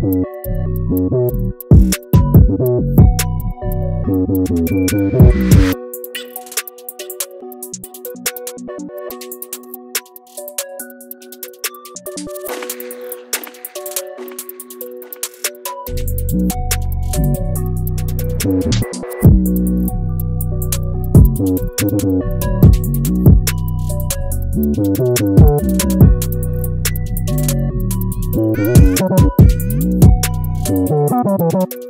Thank you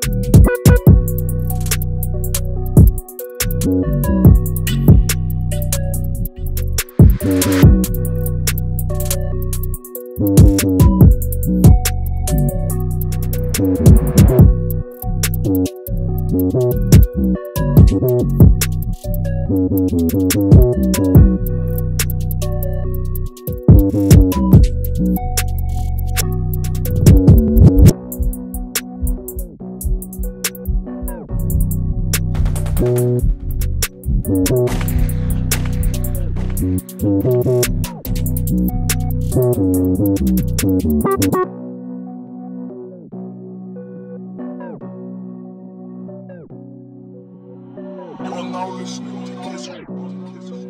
are now listening to Kiss.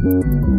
You